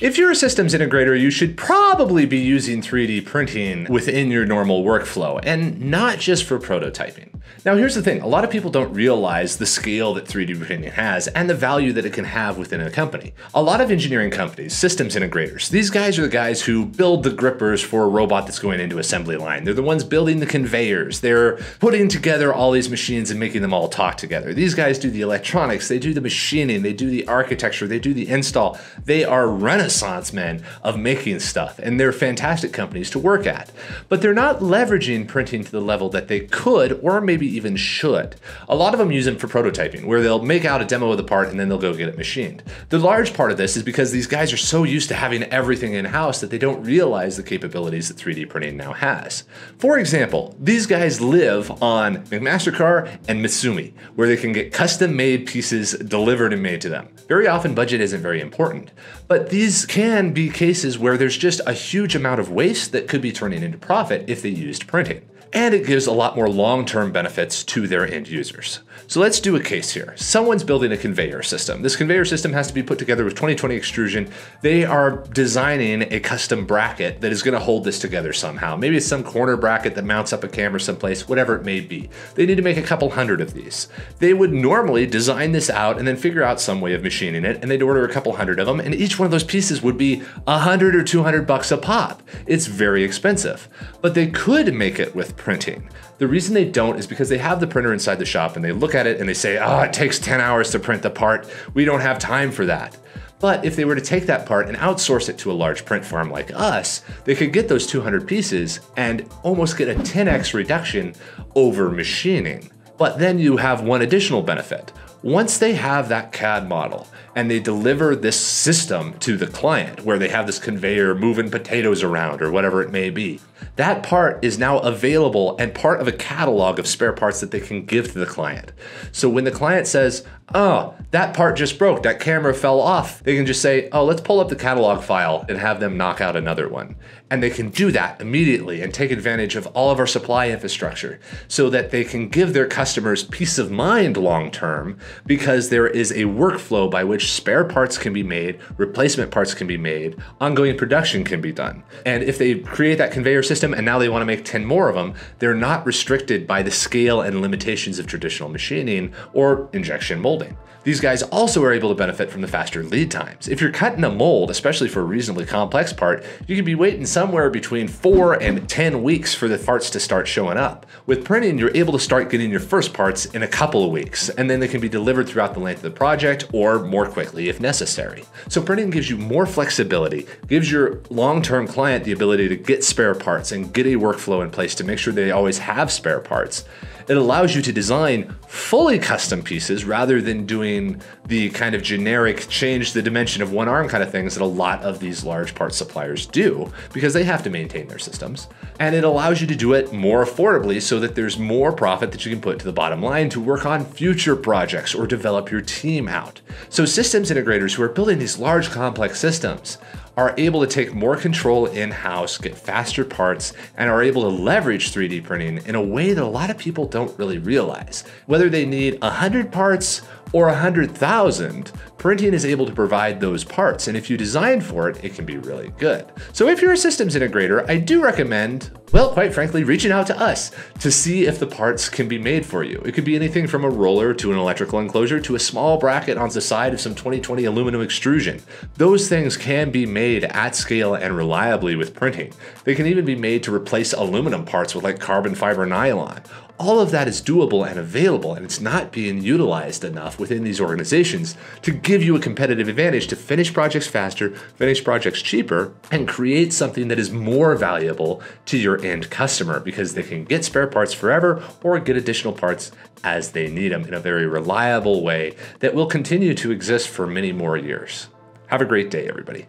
If you're a systems integrator, you should probably be using 3D printing within your normal workflow and not just for prototyping. Now, here's the thing a lot of people don't realize the scale that 3D printing has and the value that it can have within a company. A lot of engineering companies, systems integrators, these guys are the guys who build the grippers for a robot that's going into assembly line. They're the ones building the conveyors. They're putting together all these machines and making them all talk together. These guys do the electronics, they do the machining, they do the architecture, they do the install. They are renaissance men of making stuff, and they're fantastic companies to work at. But they're not leveraging printing to the level that they could or maybe even should. A lot of them use them for prototyping, where they'll make out a demo of the part and then they'll go get it machined. The large part of this is because these guys are so used to having everything in house that they don't realize the capabilities that 3D printing now has. For example, these guys live on McMaster-Carr and Misumi, where they can get custom made pieces delivered and made to them. Very often, budget isn't very important, but these can be cases where there's just a huge amount of waste that could be turning into profit if they used printing and it gives a lot more long-term benefits to their end users. So let's do a case here. Someone's building a conveyor system. This conveyor system has to be put together with 2020 extrusion. They are designing a custom bracket that is gonna hold this together somehow. Maybe it's some corner bracket that mounts up a camera someplace, whatever it may be. They need to make a couple hundred of these. They would normally design this out and then figure out some way of machining it, and they'd order a couple hundred of them, and each one of those pieces would be 100 or 200 bucks a pop. It's very expensive. But they could make it with printing. The reason they don't is because they have the printer inside the shop and they look at it and they say, oh, it takes 10 hours to print the part. We don't have time for that. But if they were to take that part and outsource it to a large print farm like us, they could get those 200 pieces and almost get a 10x reduction over machining. But then you have one additional benefit. Once they have that CAD model and they deliver this system to the client where they have this conveyor moving potatoes around or whatever it may be, that part is now available and part of a catalog of spare parts that they can give to the client. So when the client says, oh, that part just broke, that camera fell off, they can just say, oh, let's pull up the catalog file and have them knock out another one. And they can do that immediately and take advantage of all of our supply infrastructure so that they can give their customers peace of mind long term because there is a workflow by which spare parts can be made, replacement parts can be made, ongoing production can be done. And if they create that conveyor system and now they want to make 10 more of them, they're not restricted by the scale and limitations of traditional machining or injection molding. These guys also are able to benefit from the faster lead times. If you're cutting a mold, especially for a reasonably complex part, you can be waiting somewhere between four and 10 weeks for the parts to start showing up. With printing, you're able to start getting your first parts in a couple of weeks, and then they can be delivered throughout the length of the project or more quickly if necessary. So printing gives you more flexibility, gives your long-term client the ability to get spare parts and get a workflow in place to make sure they always have spare parts it allows you to design fully custom pieces rather than doing the kind of generic change the dimension of one arm kind of things that a lot of these large part suppliers do because they have to maintain their systems. And it allows you to do it more affordably so that there's more profit that you can put to the bottom line to work on future projects or develop your team out. So systems integrators who are building these large complex systems are able to take more control in-house, get faster parts, and are able to leverage 3D printing in a way that a lot of people don't really realize. Whether they need 100 parts or 100,000, printing is able to provide those parts. And if you design for it, it can be really good. So if you're a systems integrator, I do recommend, well, quite frankly, reaching out to us to see if the parts can be made for you. It could be anything from a roller to an electrical enclosure to a small bracket on the side of some 2020 aluminum extrusion. Those things can be made at scale and reliably with printing. They can even be made to replace aluminum parts with like carbon fiber nylon all of that is doable and available, and it's not being utilized enough within these organizations to give you a competitive advantage to finish projects faster, finish projects cheaper, and create something that is more valuable to your end customer because they can get spare parts forever or get additional parts as they need them in a very reliable way that will continue to exist for many more years. Have a great day, everybody.